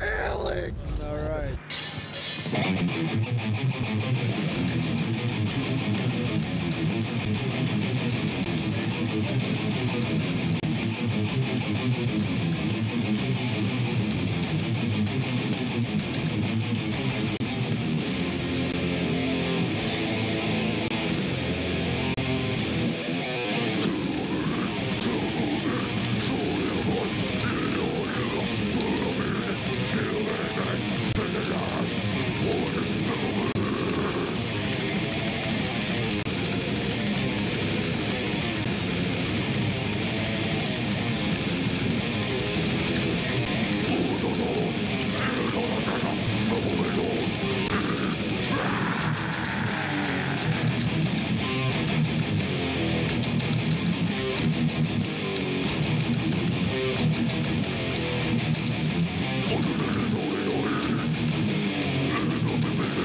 Alex. All right.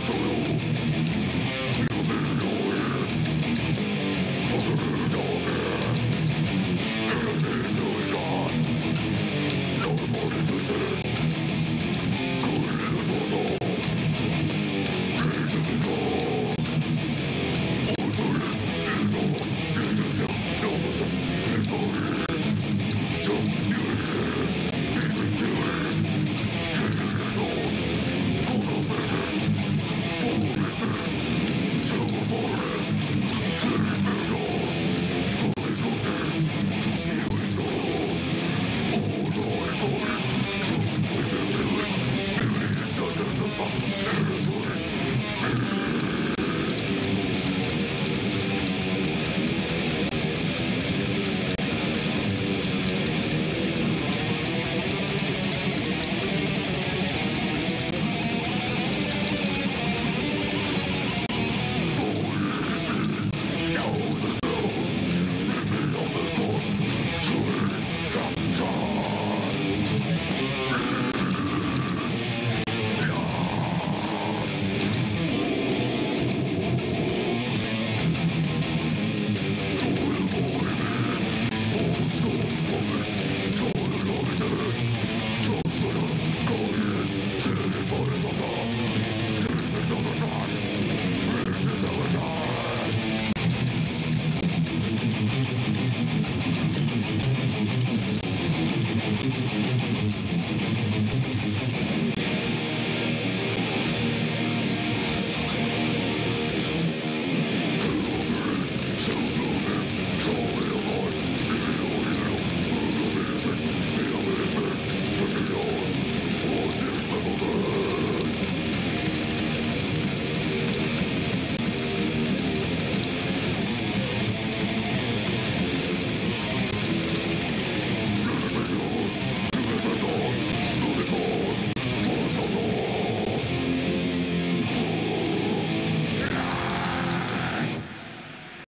Total